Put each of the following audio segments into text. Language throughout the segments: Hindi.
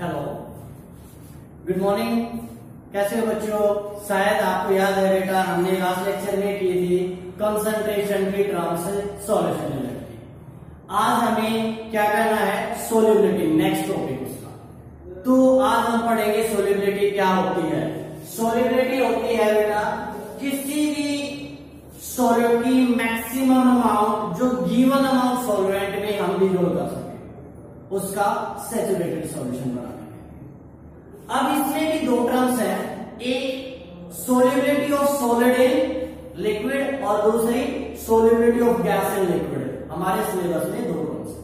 हेलो गुड मॉर्निंग कैसे हो बच्चों शायद आपको याद है बेटा हमने लास्ट लेक्चर में की थी कंसंट्रेशन की ट्रांस सोल्यूशन आज हमें क्या करना है सोल्यूबिलिटी नेक्स्ट टॉपिक उसका तो आज हम पढ़ेंगे सोल्यूबिलिटी क्या होती है सोल्यूबिलिटी होती है बेटा किसी भी सॉल्यूट की मैक्सिमम अमाउंट जो गिवन अमाउंट सॉल्वेंट में हम डिजोल्व कर सकते उसका सेचुरेटेड सॉल्यूशन देंगे अब इसमें भी दो टर्म्स हैं एक solubility of solid in liquid और दूसरी solubility of gas in liquid हमारे सिलेबस में दो टर्म्स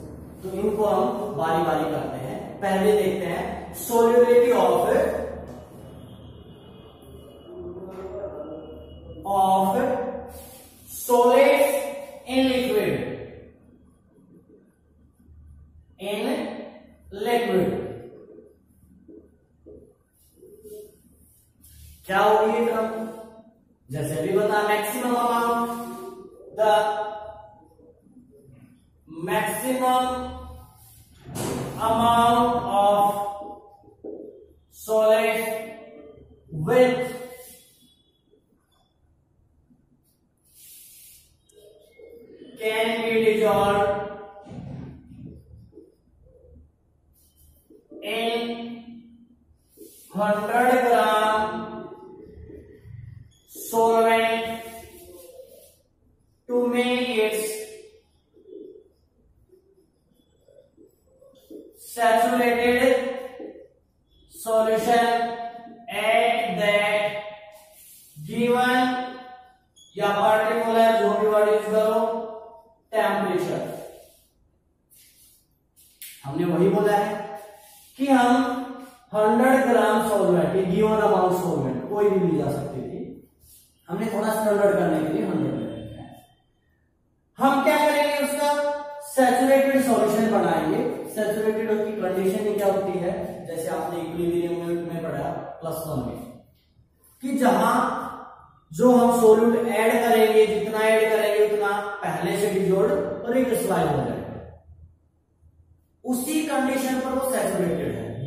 तो इनको हम बारी बारी करते हैं पहले देखते हैं सोलिबिलिटी It is saturated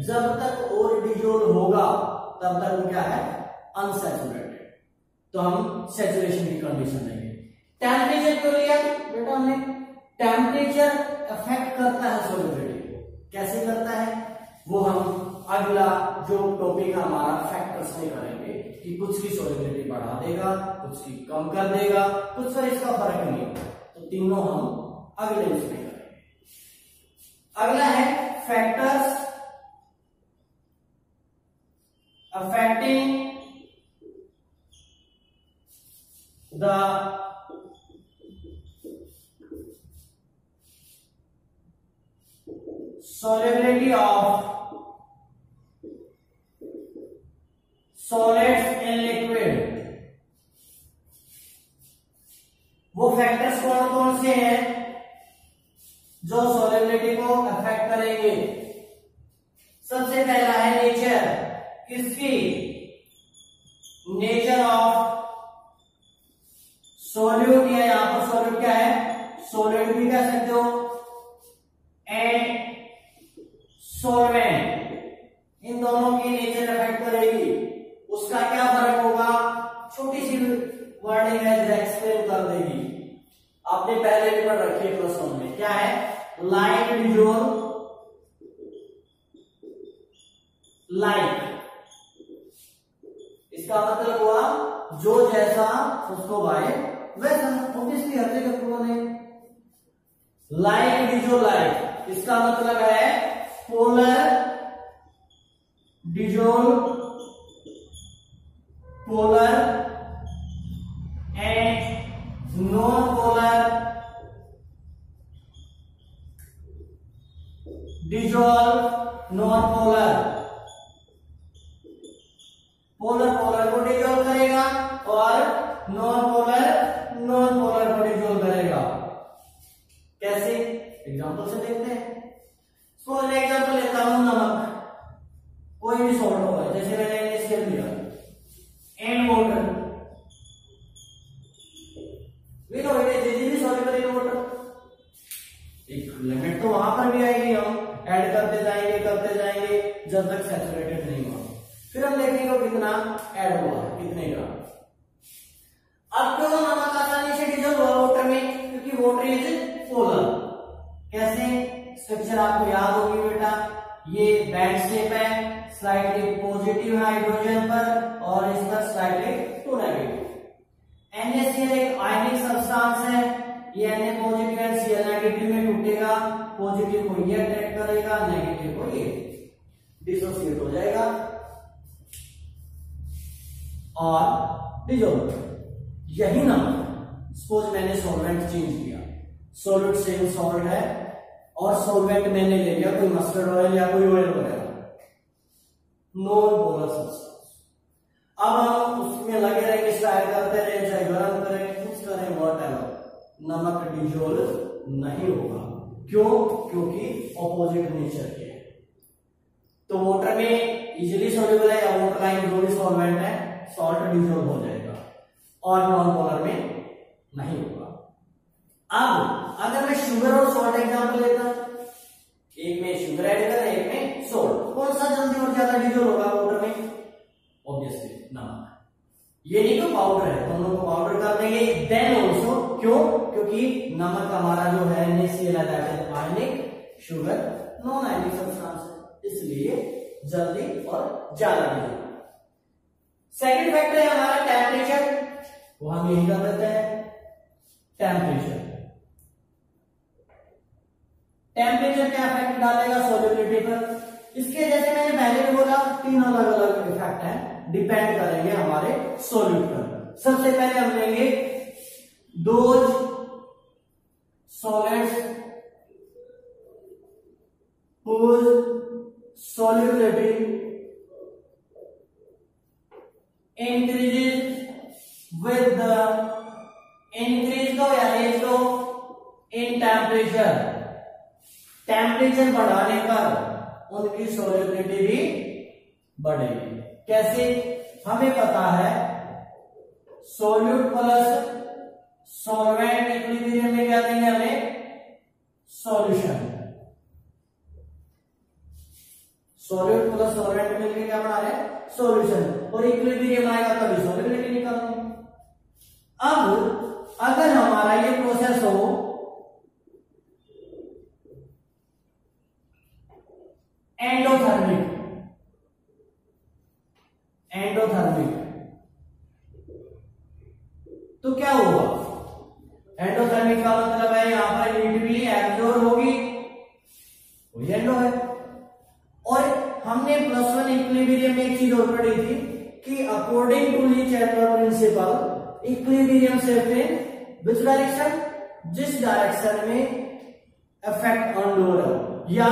जब तक और डिजोल होगा तब तक वो क्या है अनसेचुरेटेड तो हम सेचुरेशन की कंडीशन देंगे टेम्परेचर क्यों लिया बेटा हमने टेम्परेचर अफेक्ट करता है सोलिबिलिटी को कैसे करता है वो हम अगला जो टॉपिक हमारा फैक्टर्स में करेंगे कि कुछ की सोलिबिलिटी बढ़ा देगा कुछ की कम कर देगा कुछ पर इसका फर्क नहीं होगा तो तीनों हम अगले उसमें करेंगे अगला है factors affecting the solubility of solids in liquid वो फैक्टर्स कौन कौन से हैं जो सॉलिबिलिटी को अफेक्ट करेंगे सबसे पहला है किसकी नेचर ऑफ सोल्यूट या यहां पर सोल्यूट क्या है सोल्यूट भी कह सकते हो एंड सोलवेंट इन दोनों की नेचर इफेक्ट करेगी उसका क्या फर्क होगा छोटी सी वर्डिंग है जो एक्सप्लेन कर देगी आपने पहले भी पढ़ रखी है प्रश्नों में क्या है लाइट विजुअल लाइट इसका मतलब हुआ जो जैसा उसको भाई वैसा ऑब्वियसली हर जगह प्रूवन है लाइट डिजोलाइट इसका मतलब है polar dissolve polar and non polar dissolve non polar set हो जाएगा और डिजोल्व यही ना सपोज मैंने सॉल्वेंट चेंज किया सॉल्वेंट सेम सॉल्वेंट है और सॉल्वेंट मैंने ले लिया कोई मस्टर्ड ऑयल या कोई ऑयल वगैरह अब हम उसमें लगे रहेंगे स्टाइल करते रहे चाहे गर्म करें कुछ करें वॉट नमक डिजोल्व नहीं होगा क्यों क्योंकि ऑपोजिट नेचर तो वाटर में इजिली सोल्यूबल है या वाटर लाइन जो भी सोलवेंट है सॉल्ट डिजोल्व हो जाएगा और नॉन पोलर में नहीं होगा अब अगर मैं शुगर और सॉल्ट एग्जाम्पल लेता एक में शुगर ऐड कर एक में सोल्ट कौन सा जल्दी और ज्यादा डिजोल्व होगा वाटर में ऑब्वियसली नमक ये नहीं तो पाउडर है तो हम लोग पाउडर कर देंगे देन ऑल्सो क्यों क्योंकि नमक हमारा जो है शुगर नॉन आइडिक सब्सटेंस है इसलिए जल्दी और ज्यादा नहीं सेकेंड फैक्टर है हमारा टेम्परेचर वो हम यही कर देते हैं टेम्परेचर टेम्परेचर क्या इफेक्ट डालेगा सोलिबिलिटी पर इसके जैसे मैंने पहले भी बोला तीन अलग अलग इफेक्ट है डिपेंड करेंगे हमारे सोल्यूट पर सबसे पहले हम लेंगे दो सोलिबिलिटी भी बढ़ेगी कैसे हमें पता है सोल्यूट प्लस सोलवेंट इक्विलिब्रियम में क्या देंगे हमें सॉल्यूशन सोल्यूट प्लस सोलवेंट मिलकर क्या बना रहे सोल्यूशन और इक्विलिब्रियम आएगा तभी सोलिबिलिटी निकालेंगे अब अगर हमारा ये प्रोसेस हो एंडोथर्मिक एंडोथर्मिक तो क्या हुआ एंडोथर्मिक का मतलब है यहां पर यूटिली एब्जोर होगी वही एंडो है और हमने प्लस वन इक्विलिब्रियम में एक चीज और पढ़ी थी कि according to Le Chatelier principle equilibrium से फिर विच डायरेक्शन जिस डायरेक्शन में इफेक्ट ऑन लोअर या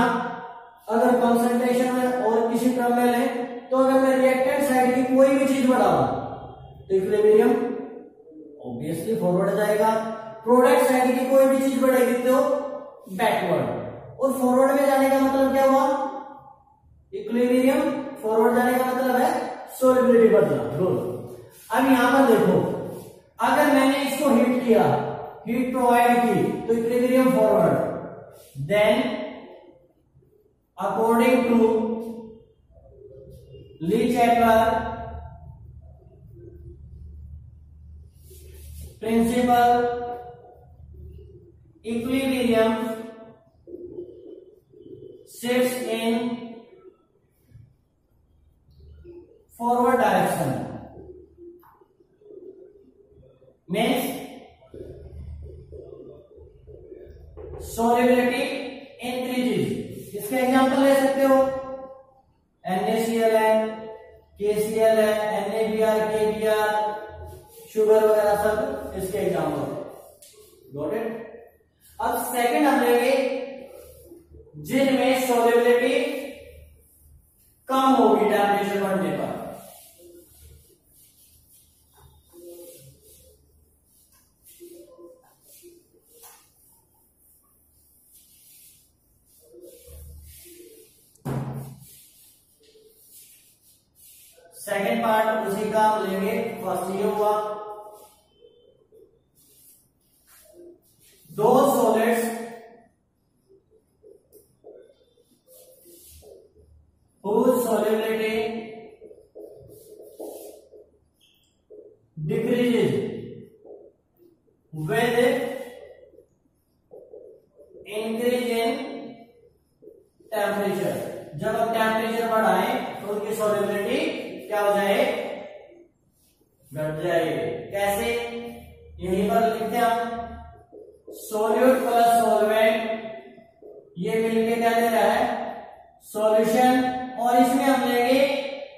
मीडियम ऑब्वियसली फॉरवर्ड जाएगा प्रोडक्ट साइड की कोई भी चीज बढ़ेगी तो बैकवर्ड और फॉरवर्ड में जाने का मतलब क्या हुआ इक्विलिब्रियम फॉरवर्ड जाने का मतलब है सोलिबिलिटी बदला ग्रोथ अब यहां पर देखो अगर मैंने इसको हीट किया हीट प्रोवाइड की तो equilibrium forward then according to Le Chatelier principle equilibrium shifts in forward direction means solubility in increases इसके एग्जाम्पल ले सकते हो एनएसीएल है केसीएल है एनएबीआर केबीआर शुगर वगैरह सब इसके एग्जाम्पल गॉट इट अब सेकंड हम लेंगे जिनमें सोलिबिलिटी कम होगी टेम्परेचर बढ़ने पर कैसे यहीं पर लिखते हैं हम सोल्यूट प्लस सोलवेंट ये मिलके क्या दे रहा है सॉल्यूशन और इसमें हम लेंगे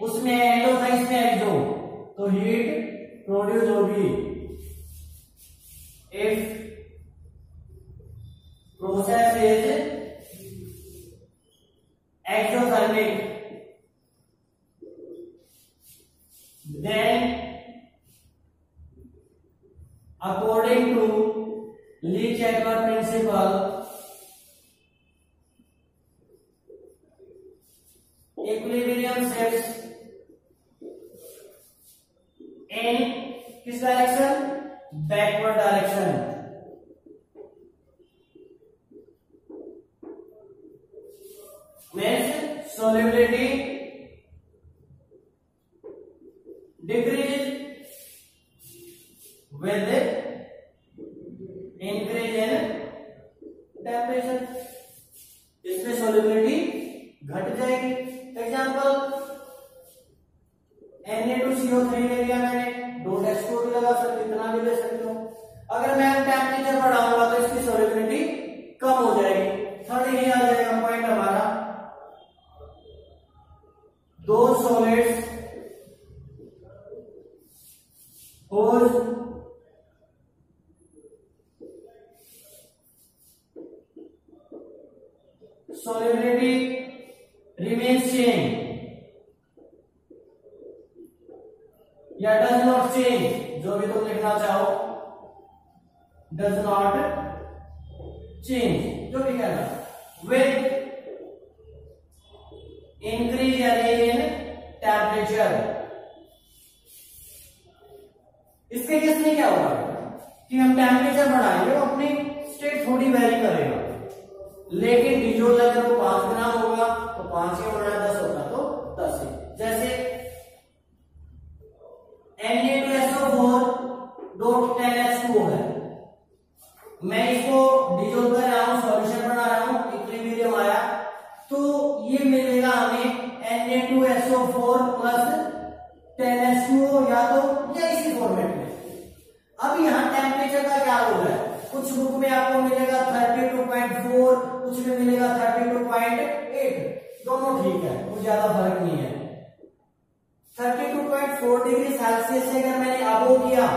उसमें एलो था इसमें एक्सो तो हीट प्रोड्यूस होगी इफ प्रोसेस इज करने then According to Lee-Chatwar principle, equilibrium sets in which direction? Backward direction. Means solubility does not change जो भी कहना with increase यानी in temperature इसके केस में क्या होगा कि हम टेम्परेचर बढ़ाएंगे तो अपनी स्टेट थोड़ी वेरी करेगा लेकिन डिजोल अगर वो पांच ग्राम होगा तो पांच ही बढ़ाया दस होगा तो दस ही जैसे एनियन टेलेस्मो या तो या इसी फॉर्मेट में अब यहाँ टेम्परेचर का क्या हो रहा है कुछ बुक में आपको मिलेगा थर्टी टू पॉइंट फोर कुछ में मिलेगा थर्टी टू पॉइंट एट दोनों ठीक है कुछ ज्यादा फर्क नहीं है thirty two point four degree Celsius से अगर मैंने अबो किया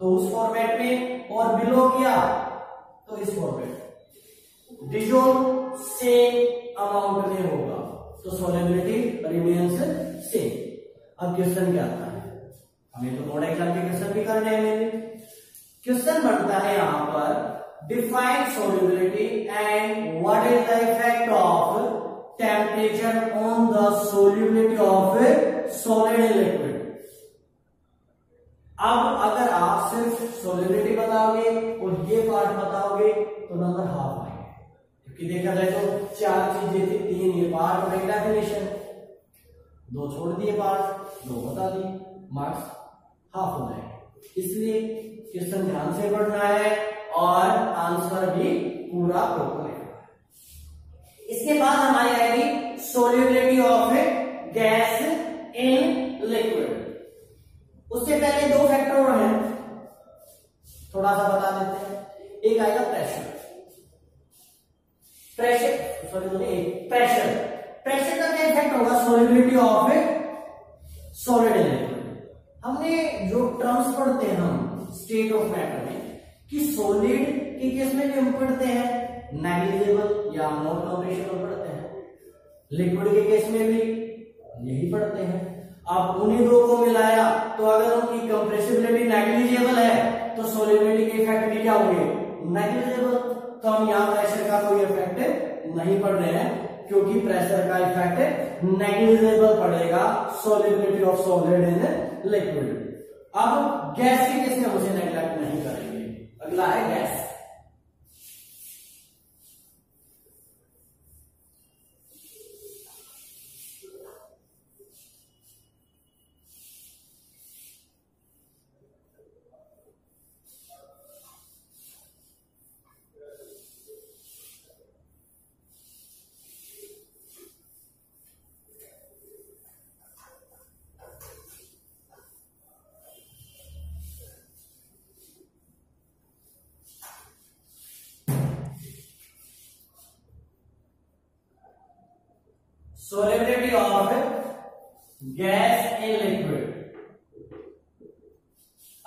तो उस फॉर्मेट में और बिलो किया तो इस फॉर्मेट डिजोल सेम अमाउंट में होगा तो सोलिबिलिटी रिमेन्स से अब क्वेश्चन क्या आता है हमें तो बोर्ड एग्जाम के क्वेश्चन भी करने हैं मैंने क्वेश्चन बढ़ता है यहां पर define solubility and what is the effect of temperature on the solubility of solid and liquid अब अगर आप सिर्फ सोल्यूबिलिटी बताओगे और ये पार्ट बताओगे तो नंबर हाफ आएगा क्योंकि देखा जाए तो चार चीजें थी तीन ये पार्ट और एक डेफिनेशन दो छोड़ दिए पार्ट दो बता दी मार्क्स हाफ हो जाए इसलिए क्वेश्चन ध्यान से पढ़ना है और आंसर भी पूरा हो है इसके बाद हमारी आएगी solubility of gas in liquid उससे पहले दो फैक्टर और हैं थोड़ा सा बता देते हैं एक आएगा प्रेशर प्रेशर सॉरी एक प्रेशर प्रेशर का क्या इफेक्ट होगा solubility of a solid electron हमने जो टर्म्स पढ़ते हैं हम स्टेट ऑफ मैटर में कि सोलिड के केस में भी पढ़ते हैं नेग्लिजेबल या मोर कॉम्प्रेशन पढ़ते हैं लिक्विड के केस में भी यही पढ़ते हैं आप उन्हीं दो को मिलाया तो अगर उनकी कंप्रेसिबिलिटी नेग्लिजेबल है तो सोलिबिलिटी के इफेक्ट भी क्या होंगे नेग्लिजेबल तो हम यहां प्रेशर का कोई इफेक्ट नहीं पढ़ रहे हैं क्योंकि प्रेशर का इफेक्ट नेग्लिजेबल पड़ेगा solubility of solid in liquid अब गैस की किसमें मुझे नेग्लेक्ट नहीं करेंगे अगला है गैस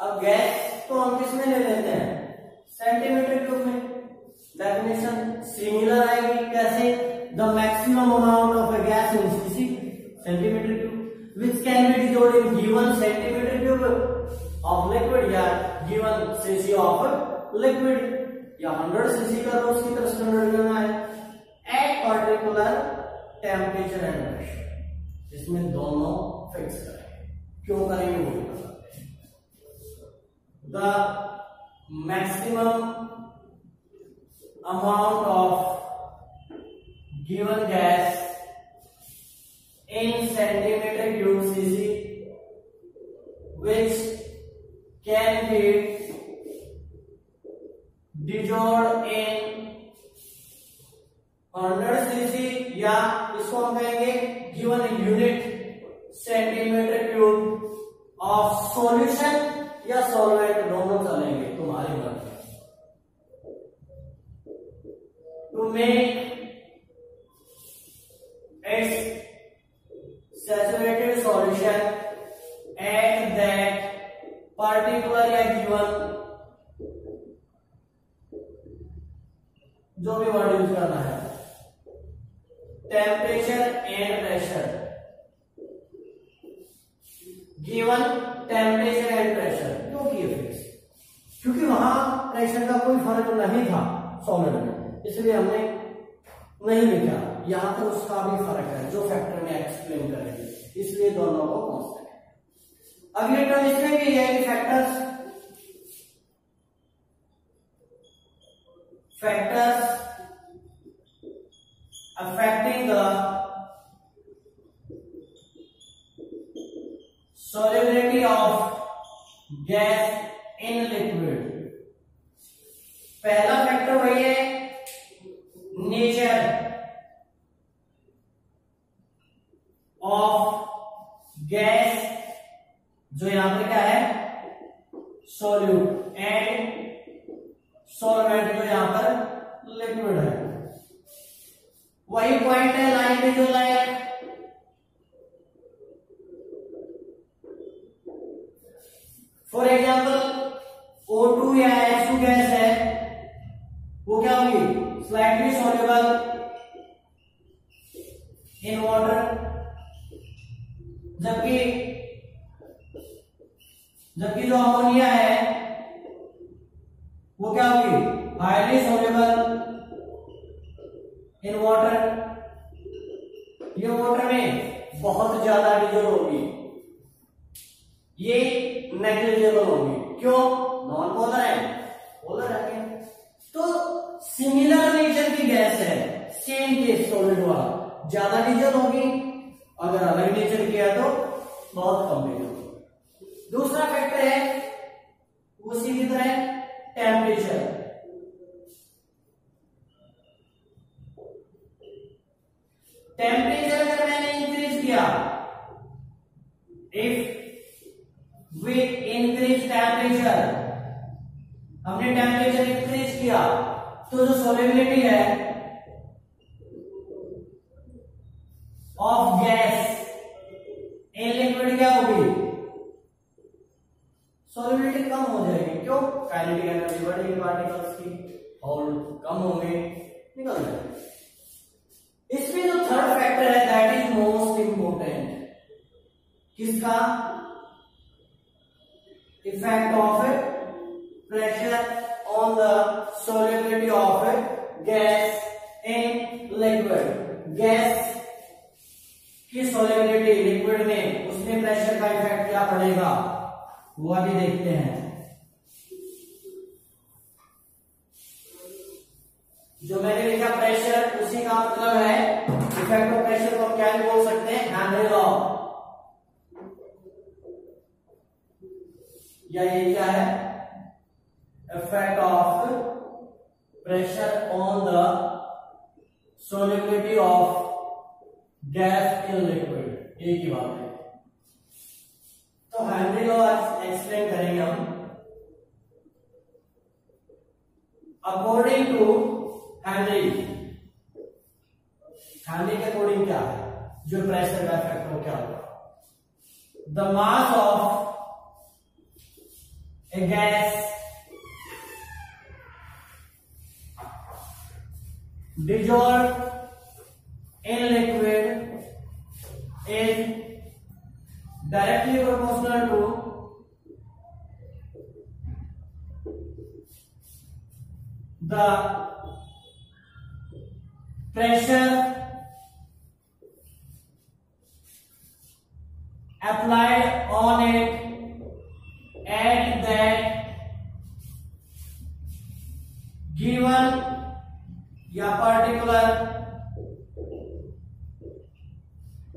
अब गैस तो हम किसमें ले लेते हैं सेंटीमीटर क्यूब में डेफिनेशन सिमिलर आएगी कैसे the maximum amount of a gas in CC centimetre cube which can be dissolved in given centimetre cube of liquid या गिवन सीसी ऑफ लिक्विड या हंड्रेड सीसी का तो उसकी तरफ स्टैंडर्ड करना है at particular temperature and pressure इसमें दोनों फिक्स करें क्यों करेंगे वो भी पता the maximum amount of given gas in centimeter cube cc which can be dissolved in 100 cc या इसको हम कहेंगे given unit centimetre cube of solid अगले टर्म इसमें भी है factors factors only slightly soluble in water जबकि जबकि जो अमोनिया है वो क्या होगी हाईली सोलेबल इन वाटर ये वाटर में बहुत ज्यादा डिजोल्व होगी ये नेग्लिजेबल होगी क्यों नॉन पोलर है पोलर रखें सिमिलर नेचर की गैस है सेम केस सोलिड वाला ज्यादा नेचर होगी अगर अलग नेचर किया तो बहुत कम नेचर होगी दूसरा फैक्टर है उसी की तरह टेम्परेचर टेम्परेचर अगर मैंने इंक्रीज किया इफ वी इंक्रीज टेम्परेचर हमने टेम्परेचर इंक्रीज किया तो जो सोलेबिलिटी है ऑफ गैस ए लिक्विड क्या होगी सोलिबिलिटी कम हो जाएगी क्यों काइनेटिक एनर्जी बढ़ेगी पार्टिकल्स की और कम होंगे निकल जाएंगे इसमें जो थर्ड फैक्टर है दैट इज मोस्ट इंपोर्टेंट किसका effect of pressure on the solubility of a gas in liquid gas की सोलिबिलिटी लिक्विड में उसमें प्रेशर का इफेक्ट क्या पड़ेगा वो अभी देखते हैं जो मैंने लिखा प्रेशर उसी का मतलब है इफेक्ट ऑफ प्रेशर को क्या बोल सकते हैं एमरे लॉ या ये क्या है effect of pressure on the solubility of gas in liquid एक ही बात है तो हेनरी लॉ एक्सप्लेन करेंगे हम अकॉर्डिंग टू हेनरी हेनरी के अकॉर्डिंग क्या है जो प्रेशर का इफेक्ट हो क्या होगा the mass of a gas dissolve in liquid is directly proportional to the pressure applied on it at that given या पार्टिकुलर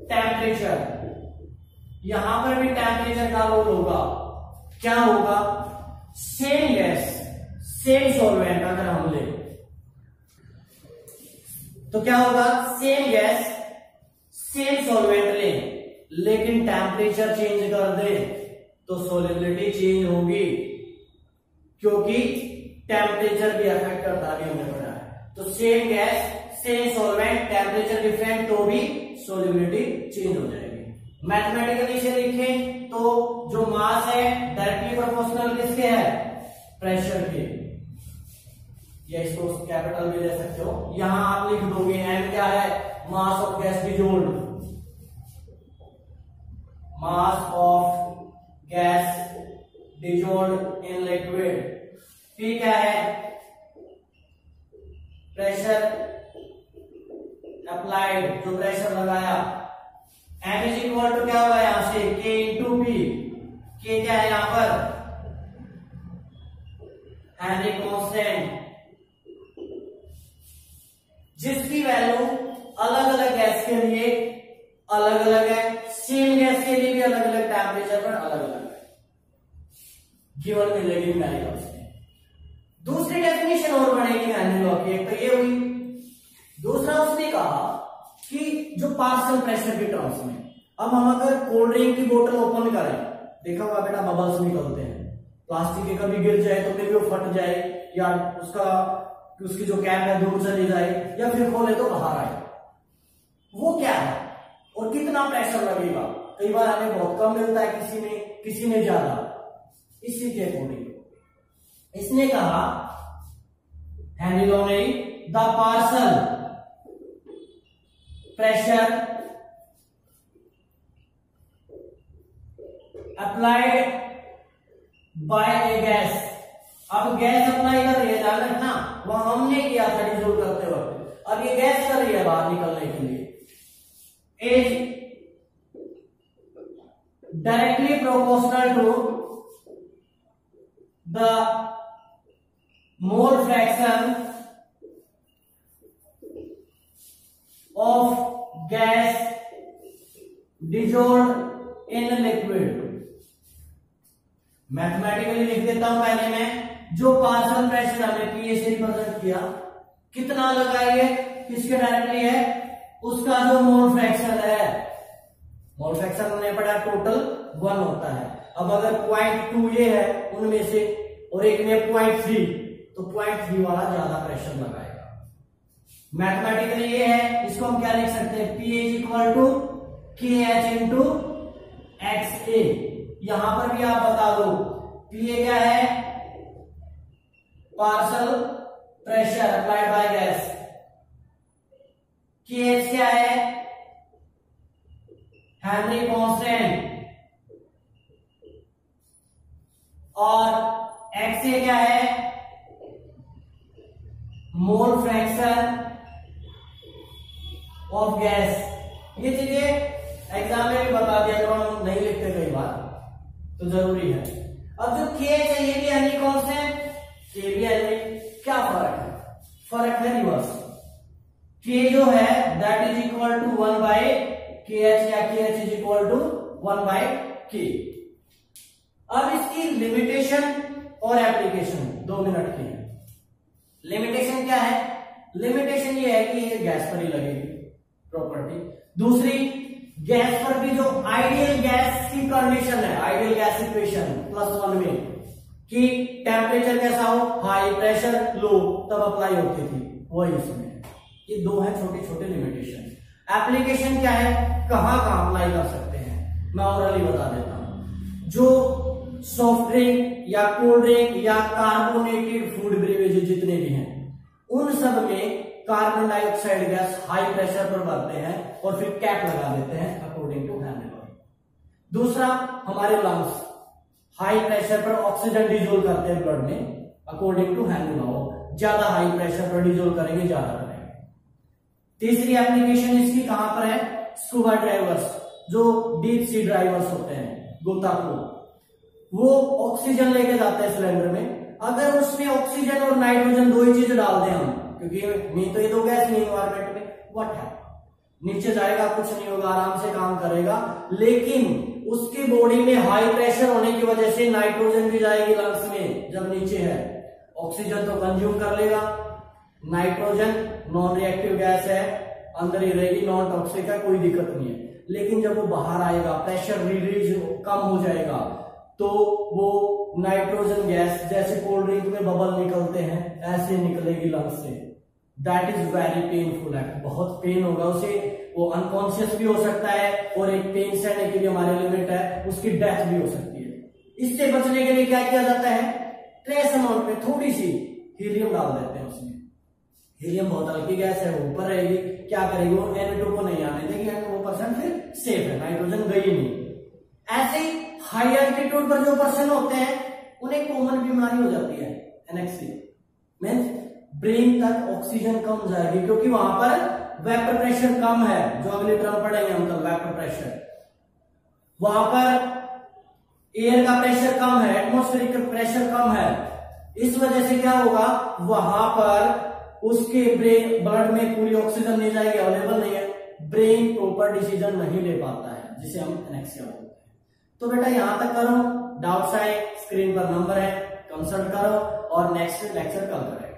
टेम्परेचर यहां पर भी टेम्परेचर का रोल होगा क्या होगा सेम गैस सेम सॉल्वेंट अगर हम ले तो क्या होगा सेम गैस सेम सॉल्वेंट ले लेकिन टेम्परेचर चेंज कर दे तो सोलिबिलिटी चेंज होगी क्योंकि टेम्परेचर भी अफेक्ट करता है हमें बताया तो same gas same solvent temperature different तो भी सोलिबिलिटी चेंज हो जाएगी मैथमेटिकली से लिखे तो जो मास है डायरेक्टली प्रोपोर्शनल किसके है प्रेशर के या इसको कैपिटल में ले सकते हो यहां आप लिख दोगे एम क्या है mass of gas dissolved mass of gas dissolved in liquid ठीक है प्रेशर अप्लाइड जो प्रेशर लगाया एम इज इक्वल टू क्या हुआ यहां से के इंटू पी के क्या है यहां पर हेनरी कॉन्स्टेंट जिसकी वैल्यू अलग अलग गैस के लिए अलग अलग है सेम गैस के लिए भी अलग अलग टेम्परेचर पर अलग अलग है गिवन मिलेगी मैंने कंडीशन और बनेगी मैनुअल ऑब्जेक्ट तो ये हुई दूसरा उसने कहा कि जो पार्सल प्रेशर के टर्म्स में अब हम अगर कोल्ड ड्रिंक की बोतल ओपन करें देखा होगा बेटा बबल्स निकलते हैं प्लास्टिक के कभी गिर जाए तो कभी वो फट जाए या उसका उसकी जो कैप है दूर चली जाए या फिर खोले तो बाहर आए वो क्या है और कितना प्रेशर लगेगा कई बार हमें बहुत कम मिलता है किसी में किसी में ज्यादा इसी के अकॉर्डिंग इसने कहा handle only the partial pressure applied by a gas अब गैस अप्लाई कर रही है ध्यान रखना वो हमने किया था डिजोल्व करते वक्त अब ये गैस कर रही है बाहर निकलने के लिए is directly proportional to the mole fraction of gas dissolved in liquid mathematically लिख देता हूं पहले मैं जो पार्सल प्रेशर हमने पीएस प्रदर्शन किया कितना लगाइए किसके डायरेक्टली है उसका जो मोल फ्रैक्शन है मोल फ्रैक्शन हमने पढ़ा टोटल वन होता है अब अगर पॉइंट टू ये है उनमें से और एक में पॉइंट थ्री तो पॉइंट थ्री वाला ज्यादा प्रेशर लगाएगा मैथमेटिकली ये है इसको हम क्या लिख सकते हैं P H equal to K H into X A यहां पर भी आप बता दो पी ए क्या है partial pressure applied by gas K H क्या है हेनरी कॉन्स्टेंट और एक्स ए क्या है मोल फ्रैक्शन ऑफ गैस ये चीजें एग्जाम में भी बता दिया करो हम नहीं लिखते कई बार तो जरूरी है अब जो के ये भी कौन से के भी एनवी क्या फर्क है फर्क है रिवर्स के जो है that is equal to one by K H या K H is equal to one by K अब इसकी लिमिटेशन और एप्लीकेशन दो मिनट की है लिमिटेशन ये है कि ये गैस पर ही लगेगी प्रॉपर्टी दूसरी गैस पर भी जो आइडियल गैस की कंडीशन है ideal gas equation plus one में कि टेम्परेचर कैसा हो हाई प्रेशर लो तब अप्लाई होती थी वही इसमें ये दो है छोटे छोटे लिमिटेशन एप्लीकेशन क्या है कहाँ कहां अप्लाई कर सकते हैं मैं ओरली बता देता हूं जो सॉफ्ट ड्रिंक या कोल्ड ड्रिंक या कार्बोनेटेड फूड ब्रिवेज जितने भी हैं उन सब में carbon dioxide gas high pressure पर भरते हैं और फिर कैप लगा देते हैं अकॉर्डिंग टू हैनलॉय दूसरा हमारे लंग्स हाई प्रेशर पर ऑक्सीजन डिजोल्व करते हैं ब्लड में अकॉर्डिंग टू हैनलॉ ज्यादा हाई प्रेशर पर डिजोल्व करेंगे ज्यादा करेंगे तीसरी एप्लीकेशन इसकी कहां पर है स्कूबा ड्राइवर्स जो डीप सी ड्राइवर्स होते हैं गोताखोर वो ऑक्सीजन लेके जाते हैं सिलेंडर में अगर उसमें ऑक्सीजन और नाइट्रोजन दो ही चीज डाल दें हम क्योंकि नहीं तो ये दो तो गैस नहीं इन्वायरमेंट में वट है नीचे जाएगा कुछ नहीं होगा आराम से काम करेगा लेकिन उसकी बॉडी में हाई प्रेशर होने की वजह से नाइट्रोजन भी जाएगी लंग्स में जब नीचे है ऑक्सीजन तो कंज्यूम कर लेगा नाइट्रोजन नॉन रिएक्टिव गैस है अंदर ही रहेगी नॉन टॉक्सिक है कोई दिक्कत नहीं है लेकिन जब वो बाहर आएगा प्रेशर रिलीज कम हो जाएगा तो वो नाइट्रोजन गैस जैसे कोल्ड ड्रिंक में बबल निकलते हैं ऐसे निकलेगी लंग से that is very painful act बहुत पेन होगा उसे वो अनकॉन्शियस भी हो सकता है और एक पेन सहने के भी हमारे लिमिट है उसकी डेथ भी हो सकती है इससे बचने के लिए क्या किया जाता है ट्रेस अमाउंट में थोड़ी सी हीलियम डाल देते हैं उसमें हीलियम बहुत हल्की गैस है वो ऊपर रहेगी क्या करेगी वो एनेटो को नहीं आने देगी वो परसेंट फिर सेफ है नाइट्रोजन गई नहीं ऐसे ही हाई एल्टीट्यूड पर जो पर्सन होते हैं उन्हें कॉमन बीमारी हो जाती है एनेक्सी मीन्स ब्रेन तक ऑक्सीजन कम जाएगी क्योंकि वहां पर वेपर प्रेशर कम है जो अगले टर्म पढ़ेंगे हम तक वेपर प्रेशर वहां पर एयर का प्रेशर कम है एटमोस्फेरिक का प्रेशर कम है इस वजह से क्या होगा वहां पर उसके ब्रेन ब्लड में पूरी ऑक्सीजन नहीं जाएगी अवेलेबल नहीं है ब्रेन प्रॉपर डिसीजन नहीं ले पाता है जिसे हम एनेक्सिया बोलते हैं तो बेटा यहां तक करो डाउट्स आए स्क्रीन पर नंबर है कंसल्ट करो और नेक्स्ट लेक्चर कल करें